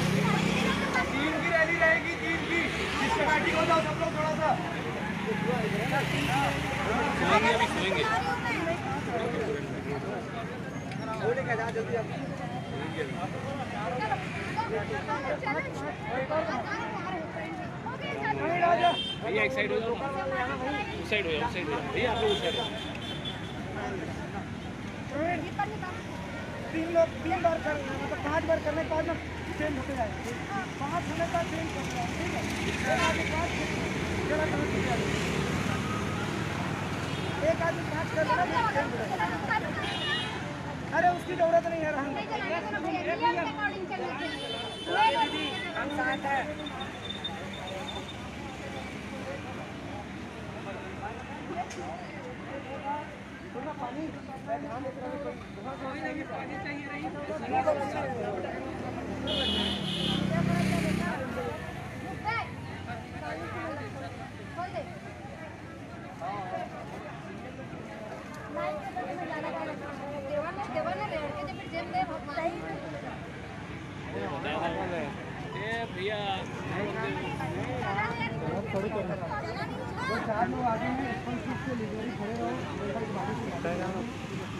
चीन की रैली रहेगी चीन की जिससे पार्टी को जाओ सब लोग थोड़ा सा भैया, एक साइड हो जाओ उस साइड हो जाओ, उस साइड हो जाओ भैया, आप लोग उस साइड हो। तीन लोग तीन बार कर मतलब पाँच बार करने के बाद ना चेंज होते जाएँगे पाँच होने का चेंज होते जाएँगे ठीक है एक आदमी पाँच जरा कहाँ? एक आदमी पाँच कर जाएगा। अरे उसकी ज़रूरत नहीं है बहुत पानी पानी चाहिए रही ए भैया चार लोग आगे हैं स्पष्ट रूप से लीडरी खड़े रहो मेरे साथ बाकी से बातें करो। बाकी नीचे लोग नहीं हैं, वो काम करो।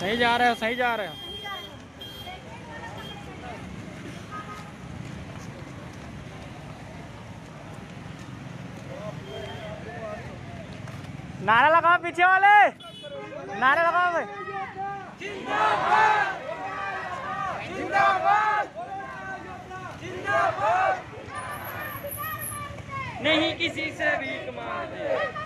सही जा रहे हो, सही जा रहे हो। नारा लगाओ पीछे वाले। नारा लगाओ नहीं किसी से भीख मांगते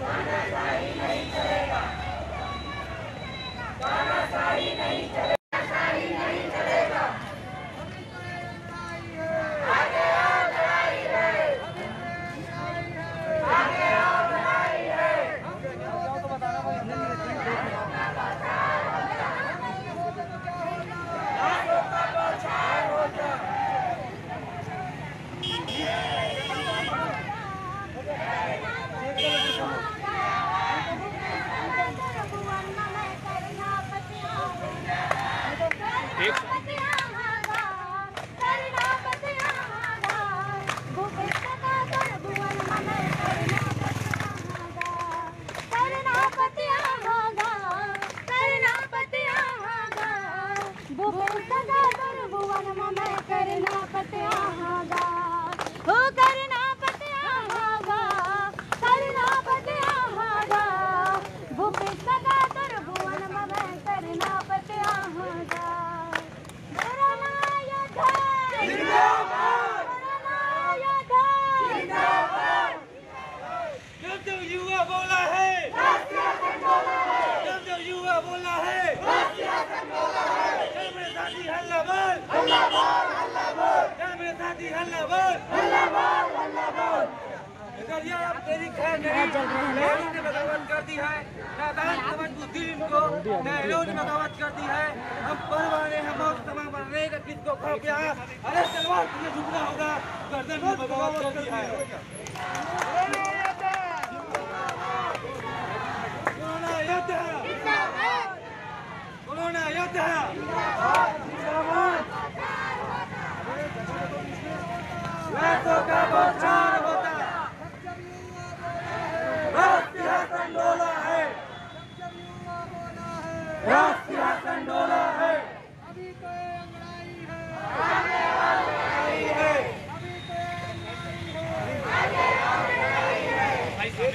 करना एक दो खड़ा अरे तलवार तुझे झुकना होगा। गर्दन में बगावत कर दिया है। कोरोना राष्ट्रीय आंदोलन है। राष्ट्रीय आंदोलन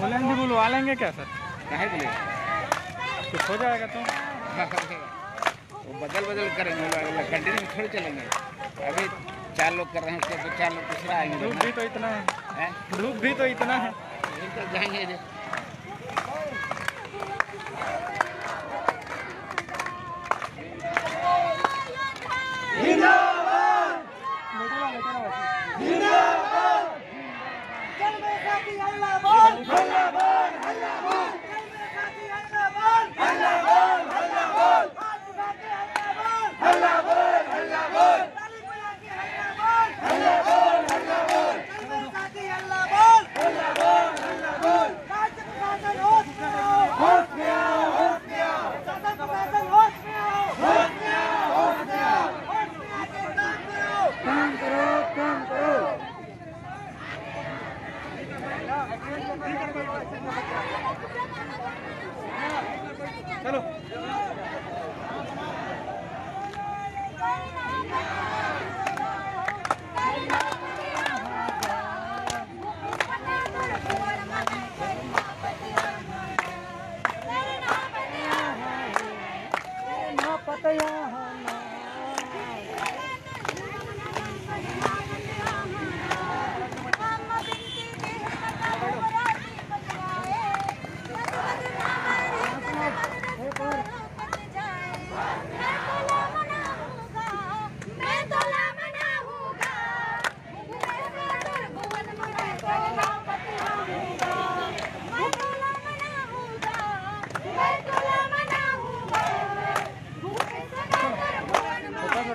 बोलेंगे भी बुलवा लेंगे क्या सर? नहीं कुछ हो जाएगा तो। वो बदल बदल करेंगे कंटिन्यू थोड़ी चलेंगे। अभी चार लोग कर रहे हैं तो चार लोग दूसरा आएँगे। धूप भी तो इतना है। धूप भी तो इतना है। तो जाएँगे।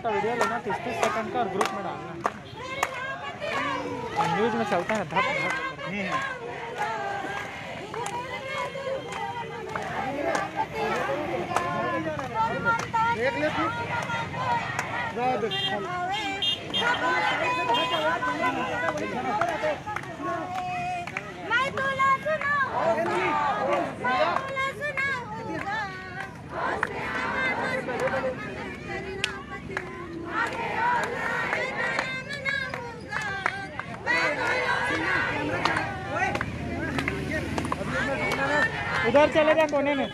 छोटा वीडियो लेना तीस तीस सेकंड का और ग्रुप में डालना। और न्यूज़ में चलता है धप धप हम्म, हम्म। देख ले उधर चले जाए कोने में।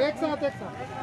एक साथ एक साथ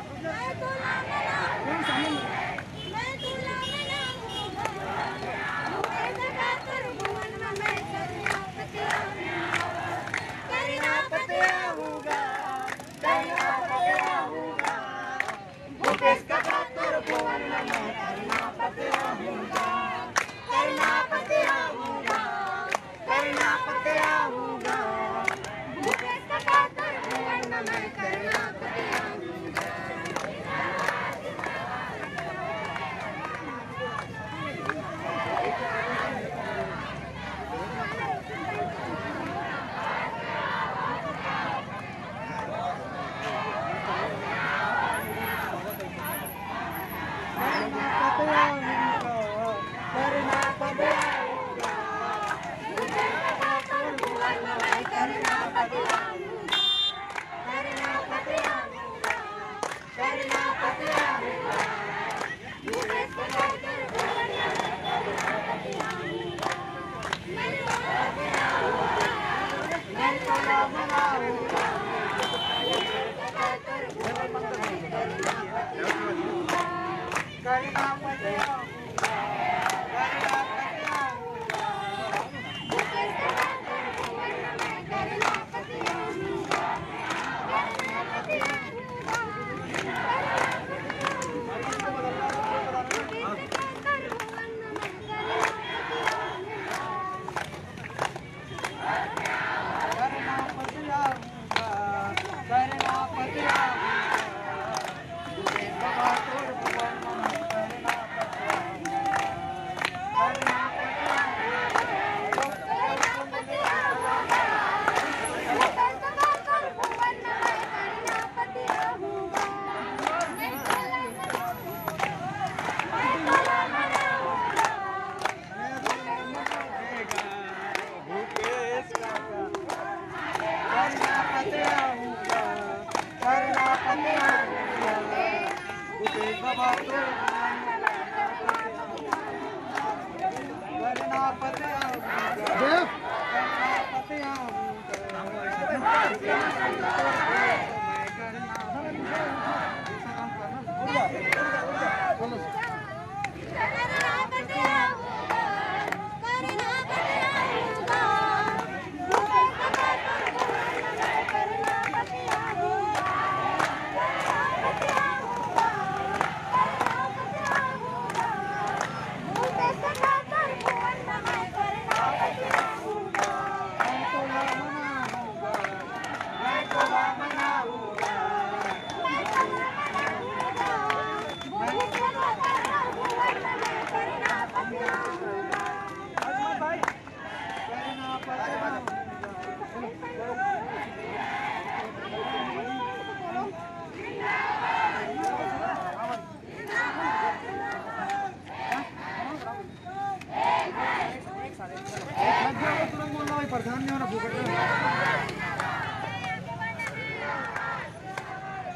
प्रधान नहीं होना भूखट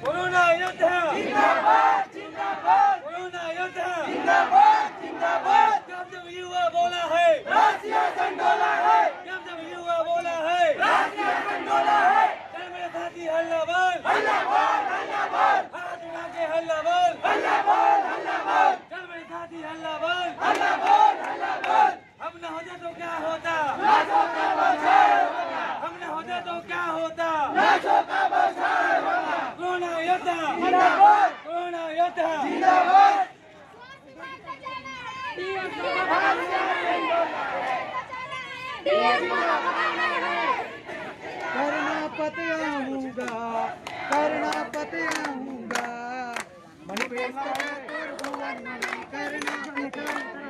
कोरोना योद्धा जिंदाबाद जिंदाबाद। कोरोना योद्धा जिंदाबाद जिंदाबाद। जब जब युवा बोला है। राष्ट्रीय संडोला है। जब जब युवा बोला है। राष्ट्रीय संडोला है। चल मेरे साथी हल्ला बोल हल्ला बोल हल्ला बोल हाथ उठा के हल्ला बोल हल्ला बोल हल्ला बोल चल मेरे साथी हल्ला बोल हल्ला बोल हम न तो क्या होता? हम न होते तो क्या होता? कोरोना योद्धा कोरोना योद्धा करना पतिया हूँगा करना पतिया हूँगा करना पतिया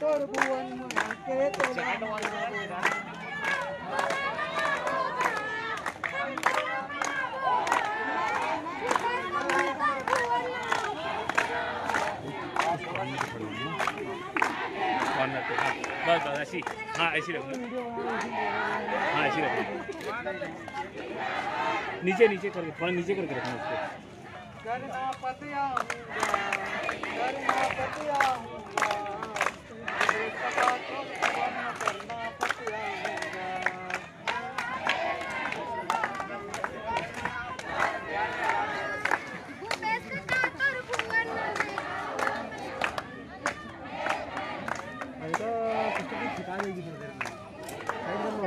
तोर भुवन में के तो लामना बोगा हाँ बस बस ऐसी हाँ ऐसी रखना हाँ ऐसी रखना नीचे नीचे करके थोड़ा नीचे करके रखना उसको करना पतिया हूँगा करना पतिया हूँगा देश का तो करना करना पतिया हूँगा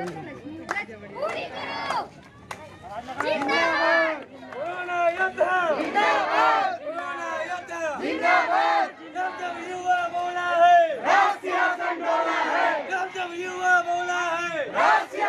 पूरी करो कोरोना योद्धा जिंदाबाद कोरोना योद्धा जिंदाबाद जब जब युवा बोला है राष्ट्रीय संडोला है जब जब युवा बोला है राष्ट्रीय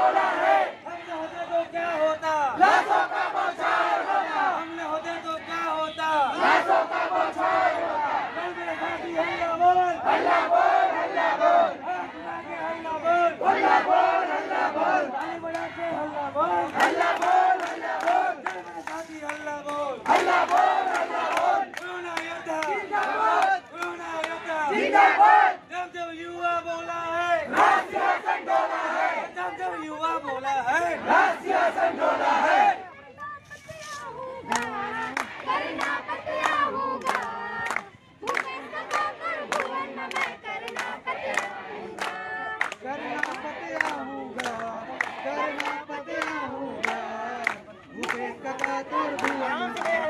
संडोला है। हम न होते तो क्या होता? लाशों का बौछार होता। हम न होते तो क्या होता? लाशों का बौछार होता। चल मेरे साथी हल्ला बोल। हल्ला बोल हल्ला बोल। हल्ला बोल। हल्ला बोल हल्ला बोल। ताली बजा के हल्ला बोल। हल्ला बोल हल्ला बोल। चल मेरे साथी हल्ला बोल। हल्ला बोल हल्ला बोल। कोरोना योद्धा जिंदाबाद। कोरोना योद्धा जिंदाबाद जब जब युवा बोला है राष्ट्रीय संडोला है जब जब युवा बोला है संडोला है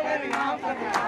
करना पतिया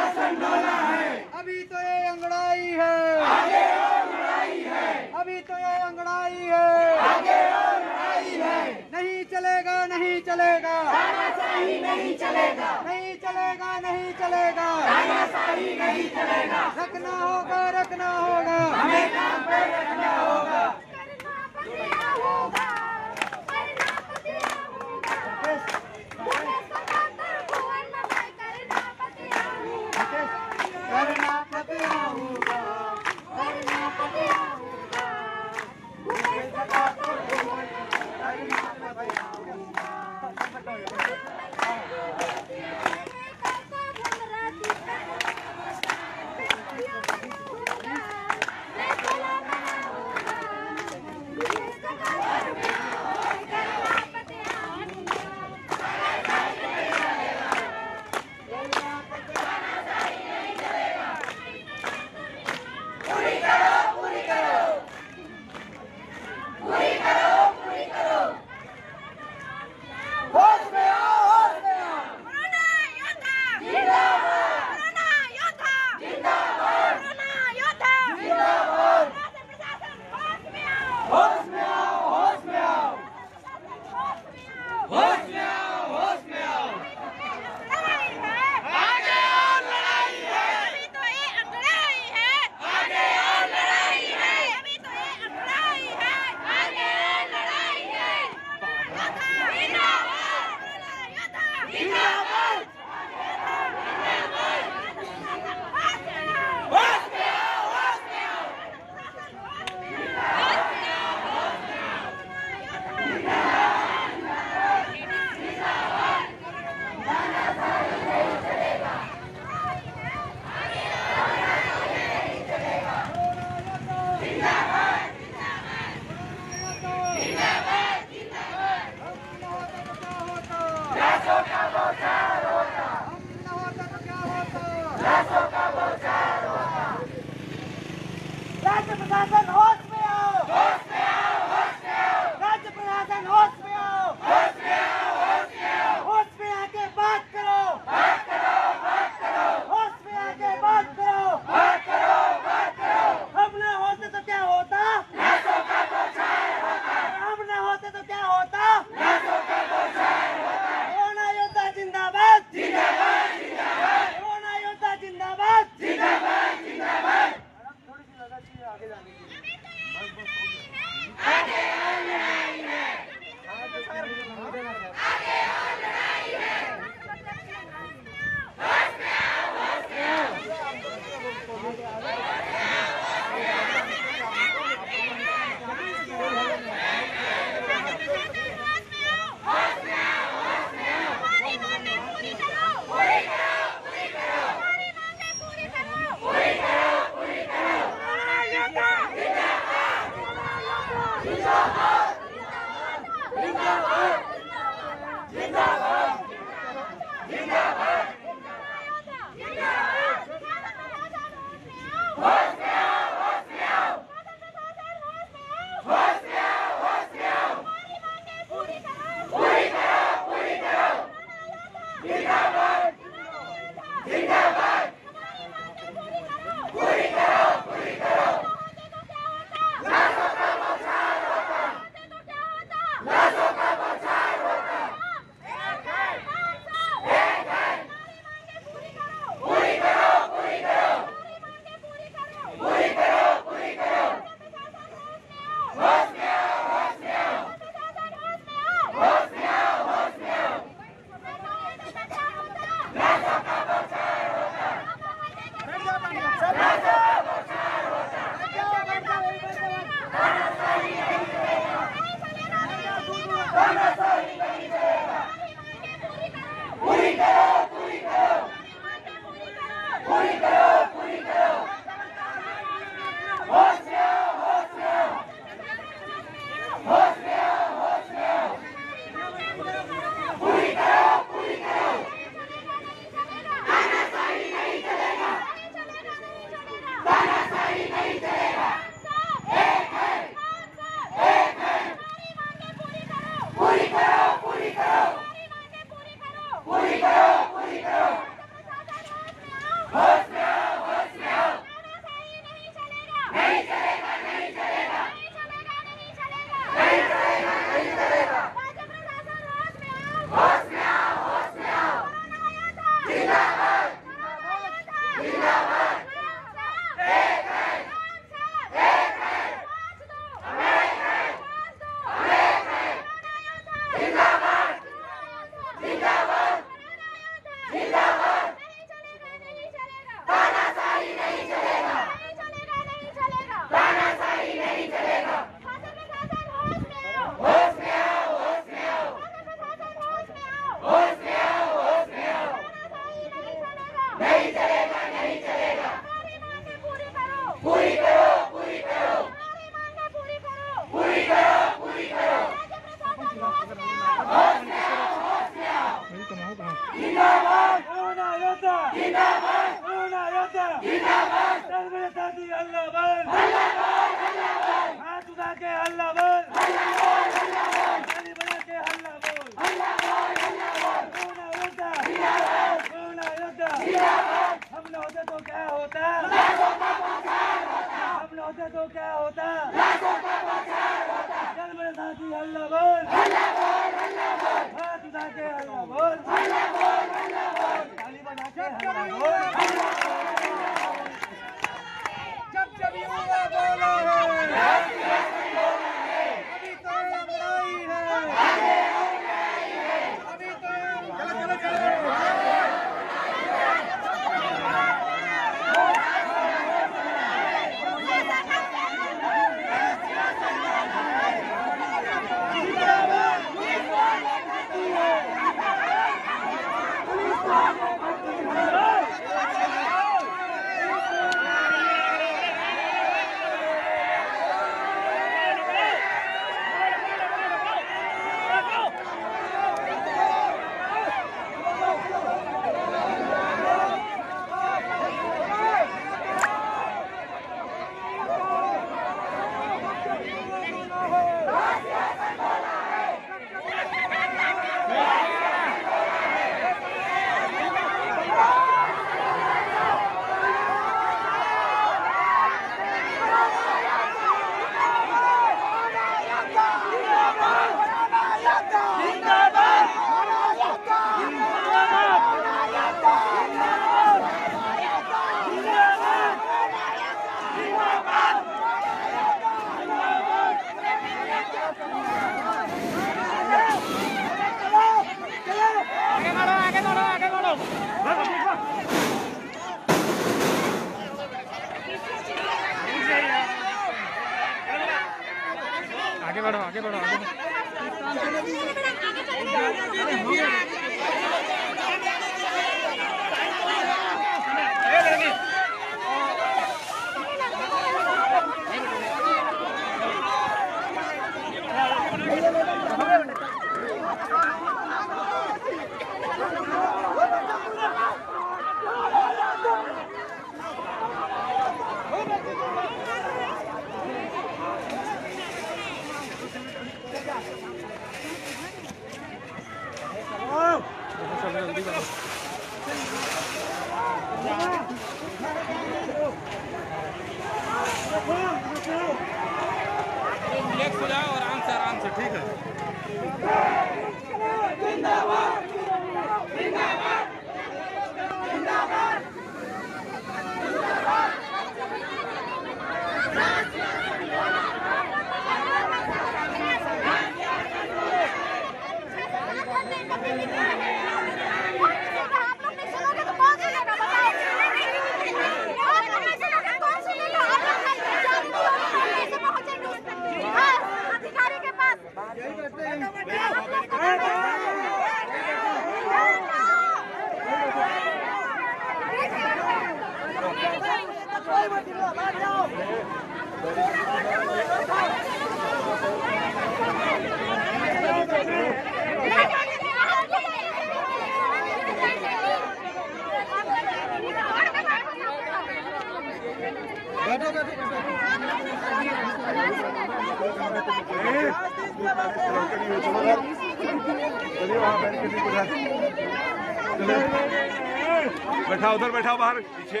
बैठा उधर बैठा बाहर पीछे।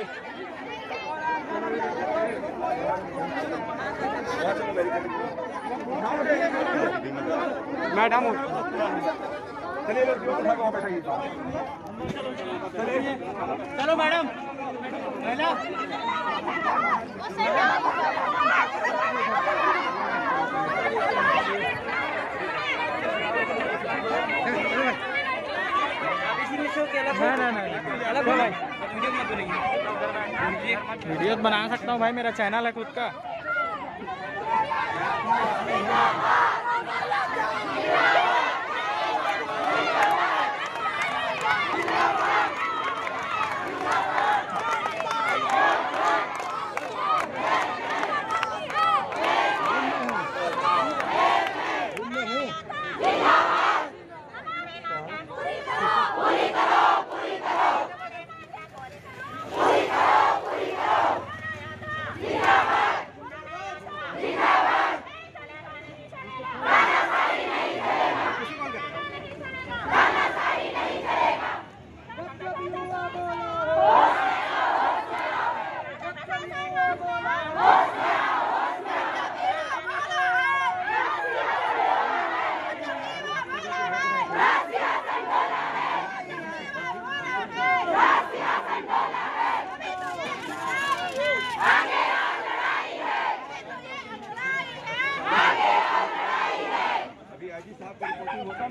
मैडम चलो मैडम। महिला वीडियो बना सकता हूँ भाई मेरा चैनल है खुद का।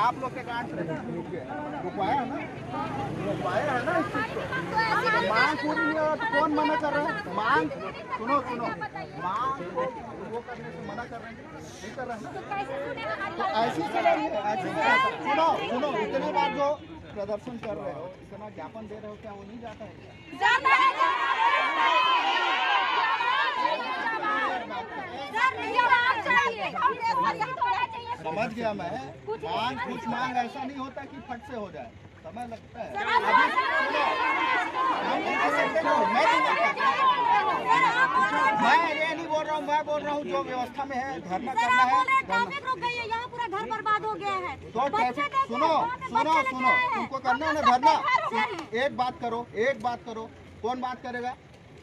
आप लोग के रुकवाया है ना? रुकवाया है ना इस चीज़ को? मांग पूरी नहीं हो तो कौन मना कर रहा है? मांग सुनो सुनो। मांग वो करने से मना कर रहे हैं। नहीं कर रहे हैं। तो ऐसी ऐसी सुनो। सुनो इतने बार जो प्रदर्शन कर रहे हो इतना ज्ञापन दे रहे हो क्या वो नहीं जाता है। समझ गया मैं। मांग कुछ मांग ऐसा नहीं होता कि फट से हो जाए। समय लगता है। मैं ये नहीं बोल रहा हूँ मैं बोल रहा हूँ जो व्यवस्था में है धरना करना है। ट्रैफ़िक रुक गई है यहाँ पूरा घर बर्बाद हो गया है। तो ट्रैफ़िक सुनो सुनो सुनो। तुमको करना है ना धरना। एक बात करो एक बात करो। कौन बात करेगा?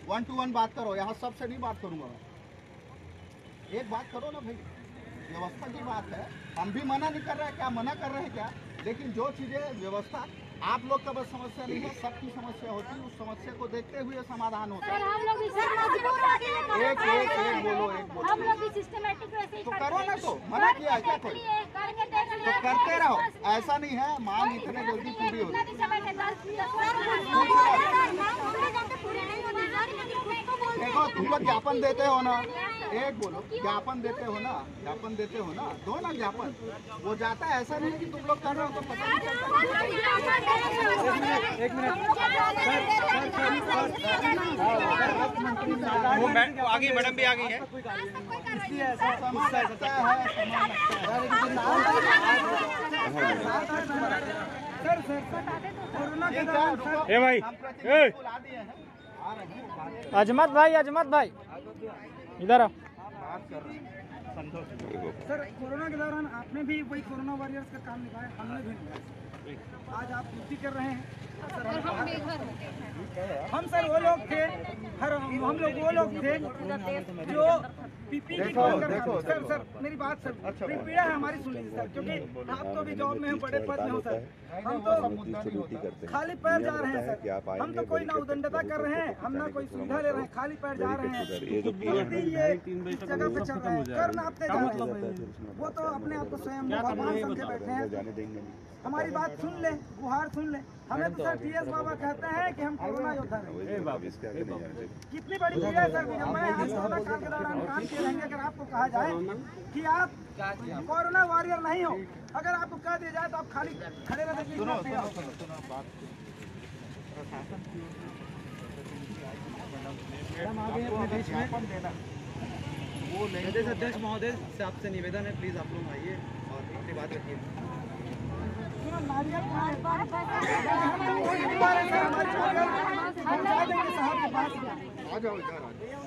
वन टू वन बात करो। यहाँ सबसे नहीं बात करूँगा मैं। एक बात करो ना भाई व्यवस्था की बात है। हम भी मना नहीं कर रहे हैं क्या? मना कर रहे हैं क्या? लेकिन जो चीज़ें व्यवस्था आप लोग का बस समस्या नहीं है सबकी समस्या होती है। उस समस्या को देखते हुए समाधान होता है। हम लोग इससे मजबूर हो गए हैं। एक एक एक बोलो एक बोलो। हम लोग भी सिस्टमेटिक वैसे ही तो करो ना तो मना किया है क्या कोई? तो करते रहो। ऐसा नहीं है मांग इतने जल्दी पूरी होती नहीं तुम लोग ज्ञापन देते हो ना? एक बोलो ज्ञापन देते हो ना? ज्ञापन देते हो ना? दो ना ज्ञापन। वो जाता है ऐसा नहीं कि तुम लोग कर रहे हो तो पता नहीं चलता। एक वो मै- वो आ गई मैडम भी आ गई है। समझ सकता है ठीक है रुको। ए भाई। अजमत भाई अजमत भाई। इधर आओ। सर, कोरोना के दौरान आपने भी वही कोरोना वॉरियर्स का काम निभाया, हमने भी निभाया। आज आप ड्यूटी कर रहे हैं। हम हम सर वो लोग थे, हर हम लोग वो लोग थे जो पीपी की देखो, देखो, सर देखो। सर मेरी बात सर मेरी पीड़ा है हमारी सुन लीजिए सर क्योंकि आप तो भी जॉब में हैं बड़े पद में हो सर। हम तो मुद्दा नहीं होता खाली पैर जा रहे हैं सर। हम तो कोई ना उदंडता कर रहे हैं हम ना कोई सुविधा ले रहे हैं खाली पैर जा रहे हैं। ये जगह पे चल रहे हैं जा रहे हैं वो तो अपने आप को स्वयं भगवान समझे बैठे हैं। हमारी बात सुन ले गुहार सुन ले। हमें तो सर टी एस बाबा कहते हैं कि हम कोरोना योद्धा हैं कितनी बड़ी चीज़ है सर मैं आज के दौरान काम किए रहेंगे अगर आपको कहा जाए कि आप कोरोना वॉरियर नहीं हो अगर आपको कह दिया जाए तो आप खाली खड़े रहते प्रदेश अध्यक्ष महोदय से आपसे निवेदन है प्लीज़ आप लोग आइए और अपनी बात रखिए आ जाओ इधर आ जाओ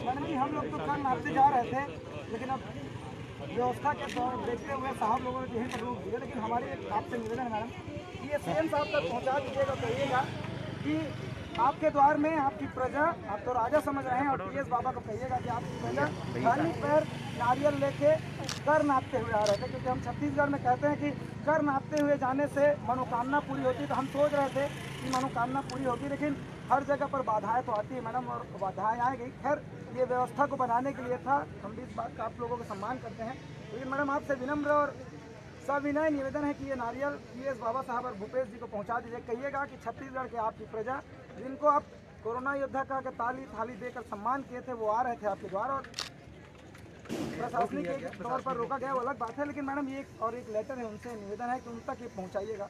मैडम जी हम लोग तो कल नापते जा रहे थे लेकिन अब व्यवस्था के दौर देखते हुए साहब लोगों ने यहीं पर दिया लेकिन हमारे आपसे निवेदन है मैडम ये सीएम साहब तक पहुँचा दीजिएगा कहिएगा कि आपके द्वार में आपकी प्रजा आप तो राजा समझ रहे हैं और टी बाबा को कहिएगा कि आपकी प्रजा खाली पैर नारियल लेके कर नापते हुए आ रहे थे क्योंकि हम छत्तीसगढ़ में कहते हैं कि कर नापते हुए जाने से मनोकामना पूरी होती तो हम सोच रहे थे कि मनोकामना पूरी होगी लेकिन हर जगह पर बाधाएँ तो आती है मैडम और बाधाएँ आएगी खैर ये व्यवस्था को बनाने के लिए था हम भी इस बात का आप लोगों का सम्मान करते हैं। लेकिन मैडम आपसे विनम्र और सविनय निवेदन है कि ये नारियल पी एस बाबा साहब और भूपेश जी को पहुँचा दीजिए कहिएगा कि छत्तीसगढ़ के आपकी प्रजा जिनको आप कोरोना योद्धा का के ताली थाली देकर सम्मान किए थे वो आ रहे थे आपके द्वार और प्रशासनिक तौर पर रोका गया वो अलग बात है लेकिन मैडम ये एक और एक लेटर है उनसे निवेदन है कि उन तक ये पहुँचाइएगा।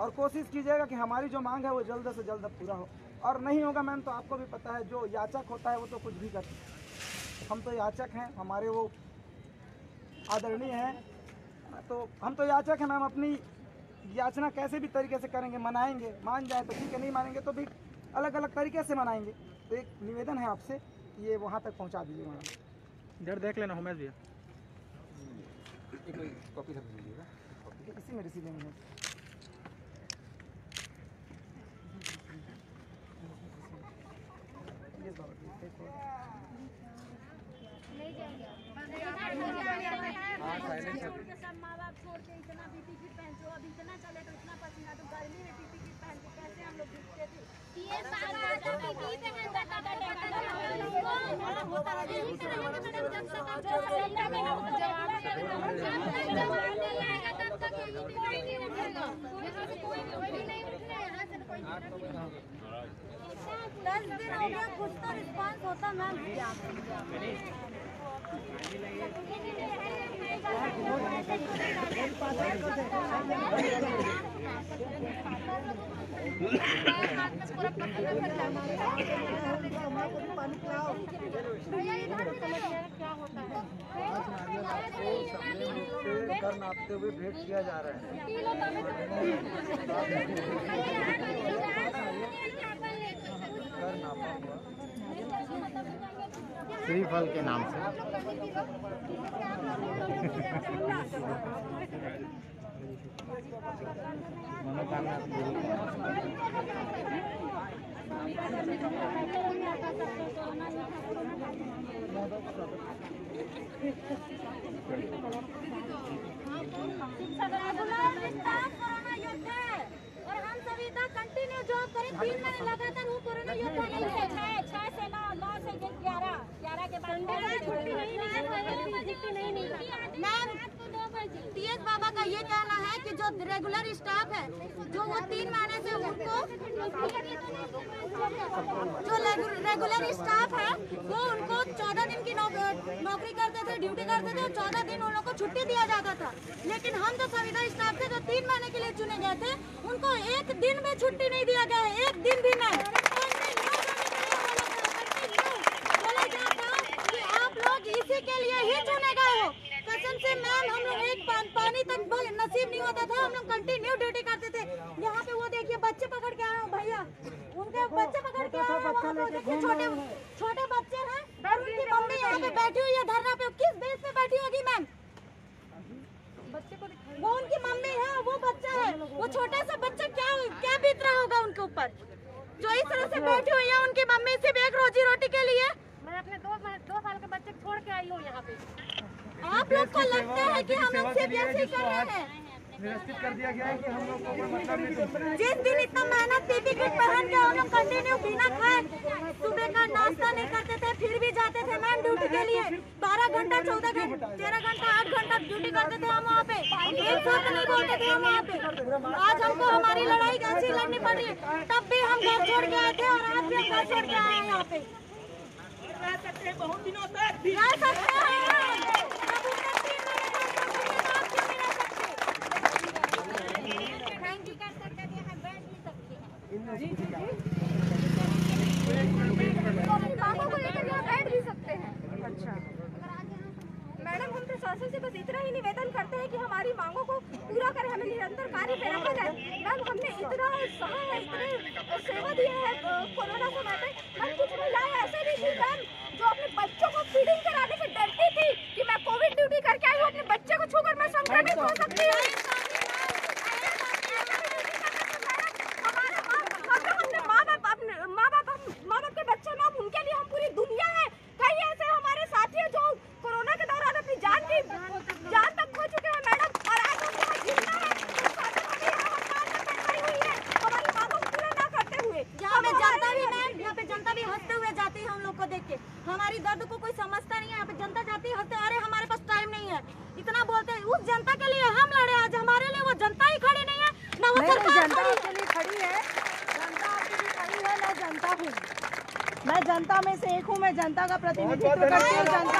और कोशिश कीजिएगा कि हमारी जो मांग है वो जल्द से जल्द पूरा हो। और नहीं होगा मैम तो आपको भी पता है जो याचक होता है वो तो कुछ भी कर हम तो याचक हैं हमारे वो आदरणीय हैं। तो हम तो याचक हैं मैम अपनी याचना कैसे भी तरीके से करेंगे मनाएँगे मान जाए तो ठीक है नहीं मानेंगे तो भी अलग अलग तरीके से मनाएँगे। तो एक निवेदन है आपसे कि ये वहाँ तक पहुँचा दीजिए मैडम इधर देख लेना उमेश भैया। इसी में रिसीविंग है ये बाबा जी, देखो। सब माँ बाप छोड़ के अब इतना चले तो इतना पसीना तो गर्मी में पीपी किट पहन के कैसे हम लोग दिखते थे ये सारा पीपी पहन जाता था होता है यही करेंगे मैडम जब तक हम जो में हम जवाब जब तक जवाब नहीं आएगा तब तक यही कोई नहीं उठेगा यहाँ से कोई कोई नहीं उठना यहाँ से कोई दस दिन हो गया कुछ तो रिस्पांस होता मैम है नापते हुए भेंट किया जा रहा है श्रीफल के नाम से। कंटिन्यू जॉब करें। तीन महीने लगातार वो कोरोना योद्धा नहीं है। छह से नौ नौ से ग्यारह। ग्यारह के बाद टीएस बाबा का ये कहना है कि जो रेगुलर स्टाफ है, जो वो तीन महीने से उनको जो रेगुलर स्टाफ है, वो उनको चौदह दिन की नौक- नौकरी करते थे ड्यूटी करते थे चौदह दिन उन को छुट्टी दिया जाता था। लेकिन हम जो संविदा स्टाफ थे, जो तीन महीने के लिए चुने गए थे, उनको एक दिन भी छुट्टी नहीं दिया गया है एक दिन भी नहीं बोला जाता कि आप लोग इसी के लिए ही चुने गए हो। कसम से मैम हम लोग एक पा, पानी तक नसीब नहीं होता था हम लोग कंटिन्यू ड्यूटी करते थे। यहाँ पे वो देखिए बच्चे पकड़ के आए हो भैया। उनके बच्चे पकड़ के आए हैं वहाँ पे वो देखिए छोटे छोटे बच्चे हैं और उनकी मम्मी यहाँ पे बैठी हुई है धरना पे। किस बेस पे बैठी होगी मैम वो उनकी मम्मी है वो बच्चा है। वो छोटा सा बच्चा क्या क्या बीत रहा होगा उनके ऊपर? जो इस तरह से बैठी हुई है उनकी मम्मी सिर्फ़ एक रोजी रोटी के लिए दो दो साल के बच्चे छोड़ के आई हूँ यहाँ पे। आप लोग को लगता है कि हम लोग सिर्फ़ ऐसे कर रहे हैं? निरस्तित कर दिया गया है कि हम लोग को मतलब जिस दिन इतना मेहनत पीपी किट पहन के हम लोग कंटिन्यू बिना खाए सुबह का नाश्ता नहीं करते थे फिर भी जाते थे मैम ड्यूटी के लिए। बारह घंटा चौदह घंटा तेरह घंटा आठ घंटा ड्यूटी करते थे हम वहाँ पे। एक साथ नहीं बोलते थे हम वहाँ पे। आज हमको हमारी लड़ाई कैसी लड़नी पड़ रही है तब भी हम घर छोड़ के आए थे और आज भी हम घर छोड़ के आए हैं यहाँ पे। रह सकते हैं बहुत दिनों तक। हैं। है, तो रह सकते हैं को लेकर यहाँ बैठ भी सकते हैं। अच्छा। मैडम हम प्रशासन से बस इतना ही निवेदन करते हैं कि हमारी मांगों को पूरा करें हमें निरंतर कार्य पे रखा जाए। मैम हमने इतना सहा है इतने सेवा दिया है कोरोना समय पे हम कुछ महिलाएँ ऐसे भी थी मैम जो अपने बच्चों को फीडिंग कराने से डरती थी कि मैं कोविड ड्यूटी करके आई हूँ अपने बच्चे को छूकर मैं संक्रमित हो सकती हूँ हमारे माँ मतलब अपने माँ बाप अपने माँ बाप माँ बाप के बच्चे मैम उनके लिए हम पूरी दुनिया है कई ऐसे हमारे साथी हैं जो कोरोना के दौरान अपनी जान की जान तक खो चुके हैं मैडम और आज हम यहाँ ज़िंदा हैं तो शासन हमें यहाँ हड़ताल पर बैठाई हुई है हमारी मांगों को पूरा ना करते हुए यहाँ पे जनता भी मैम यहाँ पे जनता भी हँसते हुए जाती है हम लोग को देख के हमारी दर्द को कोई समझता नहीं है यहाँ पे जनता जाती है हँसते अरे हमारे पास टाइम नहीं है इतना बोलते हैं उस जनता के लिए हम लड़े आज हमारे लिए वो जनता ही खड़ी नहीं है ना वो सरकार खड़ी के लिए खड़ी है जनता आपके लिए खड़ी है मैं जनता हूँ मैं जनता में से एक हूँ मैं जनता का प्रतिनिधित्व करती हूँ जनता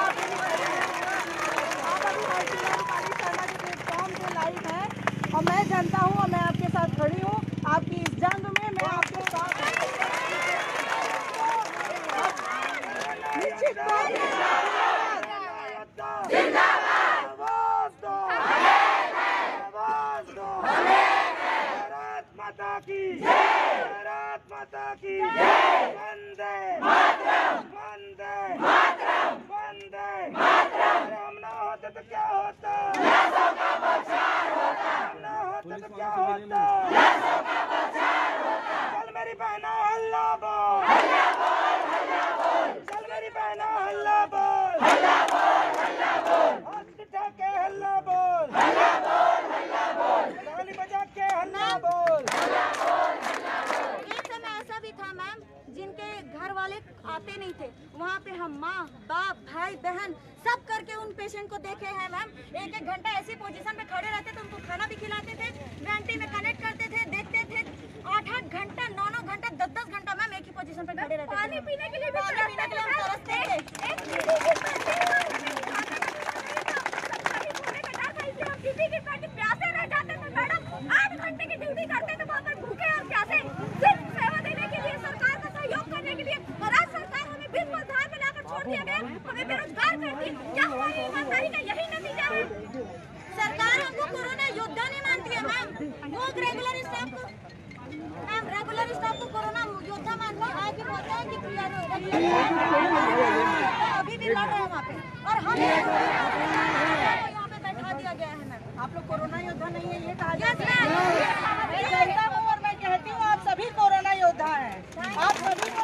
लोग रेगुलर स्टाफ को मैम रेगुलर स्टाफ को कोरोना योद्धा मान लो आज भी बोलते हैं कि तो अभी भी लड़ रहे हैं वहाँ पे। और हम यहाँ पे बैठा दिया गया है मैम आप लोग कोरोना योद्धा नहीं है ये कहा जाता है। और मैं कहती हूँ आप सभी कोरोना योद्धा है। आप सभी को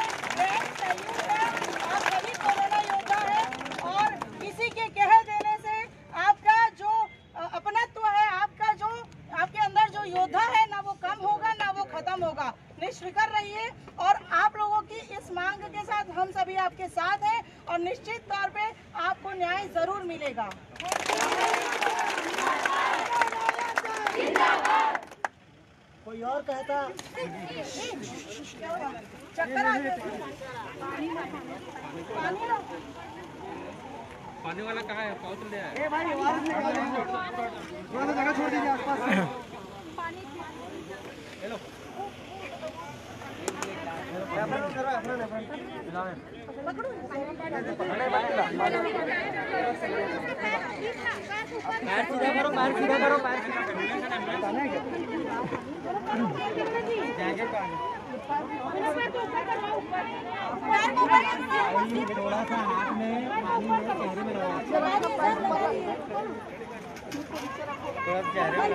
सभी आपके साथ है और निश्चित तौर पे आपको न्याय ज़रूर मिलेगा। कोई और कहता? चक्कर आ पानी लो। पानी वाला कहाँ है? पहुँच ले आए ए भाई थोड़ा जगह छोड़ दीजिए आसपास। से पैर सीधा करो पैर सीधा करो पैर थोड़ा सा हाथ में पानी में चेहरे में चेहरे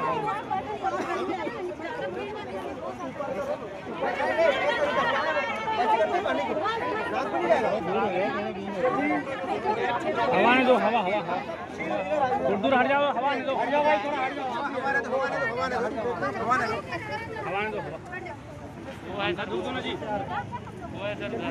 में हवा ने दो, हवा हवा हवा। दूर दूर हट जाओ, हवा ने दो, हट जाओ भाई, थोड़ा हट जाओ। हवा ने दो, हवा ने दो, हवा है सर, दूर जी। वो वाले भैया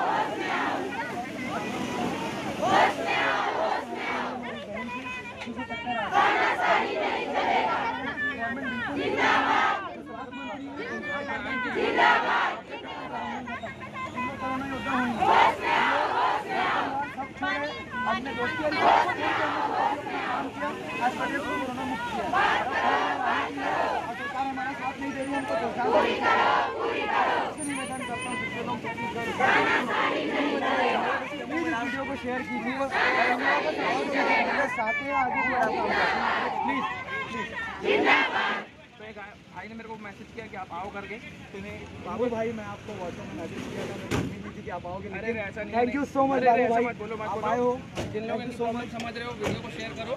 अपने दोस्ती और काम किया आज प्रदेश को कोरोना मुक्त किया और सरकार हमारा साथ नहीं दे रही हमको पहचान इसके निवेदन करता हूँ जितने लोग छत्तीसगढ़ प्लीज़ इस वीडियो को शेयर कीजिए और हम लोगों को और भी मेरे साथ में आगे भी आता हूँ प्लीज़ प्लीज़ तो एक भाई ने मेरे को मैसेज किया कि आप आओ करके तो इन्हें बाबू भाई मैं आपको व्हाट्सएप में मैसेज किया था मेरी उम्मीद थी कि आप आओगे अरे ऐसा नहीं थैंक यू सो मच अरे बाबू भाई मत बोलो मत आप बोलो आए हो जिन लोगों की प्रॉब्लम समझ रहे हो वीडियो को शेयर करो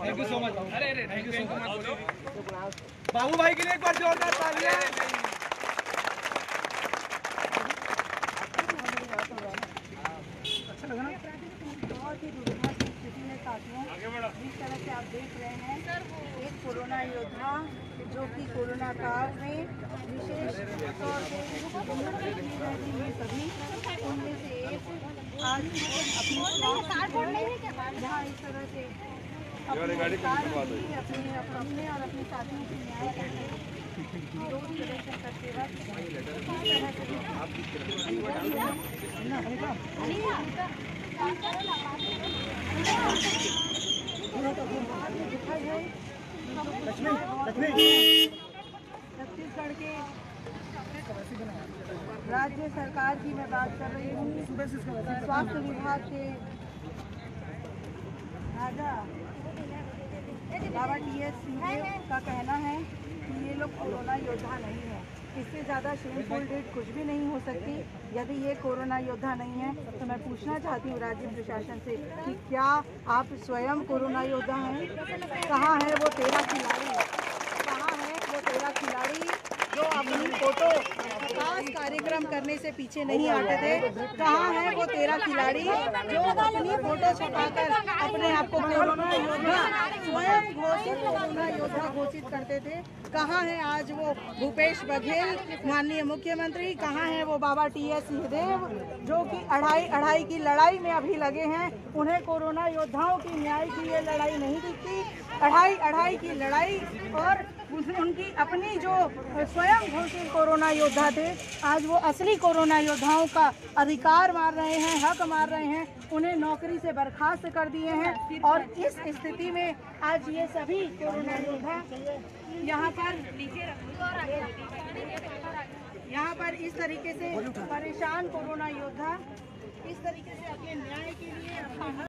थैंक यू सो मच अरे अरे थैंक यू मत बोलो बाबू भाई के लिए एक बार जोरदार तालियाँ अच्छा लगा ना बहुत ही दुर्भाग्य की स्थिति में साथियों जिस तरह से आप देख रहे हैं एक कोरोना योद्धा जो कि कोरोना काल में विशेष तौर पे सभी उनमें से एक आज अपने जहाँ इस तरह से अपने अपने अपने और अपने साथियों की न्याय करते वक्त इस तरह से छत्तीसगढ़ के राज्य सरकार की मैं बात कर रही हूँ। स्वास्थ्य विभाग के राजा बाबा टी एस सिंह का कहना है कि ये लोग कोरोना योद्धा नहीं है। इससे ज़्यादा शेमफुल डेट कुछ भी नहीं हो सकती। यदि ये कोरोना योद्धा नहीं है तो मैं पूछना चाहती हूँ राज्य प्रशासन से कि क्या आप स्वयं कोरोना योद्धा हैं? कहाँ है वो तेरा खिलाड़ी? कहाँ है वो तेरा खिलाड़ी जो अपनी फ़ोटो कार्यक्रम करने से पीछे नहीं आते थे। कहाँ है वो तेरा खिलाड़ी? जो अपनी फ़ोटो छपाकर अपने आप को स्वयं घोषित कोरोना योद्धा घोषित करते थे। कहाँ है आज वो भूपेश बघेल, माननीय मुख्यमंत्री? कहाँ है वो बाबा टी एस सिंहदेव, जो कि अढ़ाई अढ़ाई की लड़ाई में अभी लगे हैं। उन्हें कोरोना योद्धाओं की न्याय की ये लड़ाई नहीं दिखती। अढ़ाई अढ़ाई की लड़ाई और उन- उनकी अपनी जो स्वयं घोषित कोरोना योद्धा थे, आज वो असली कोरोना योद्धाओं का अधिकार मार रहे हैं, हक मार रहे हैं, उन्हें नौकरी से बर्खास्त कर दिए हैं। और इस स्थिति में आज ये सभी कोरोना योद्धा यहाँ पर यहाँ पर इस तरीके से परेशान कोरोना योद्धा इस तरीके से अपने न्याय के लिए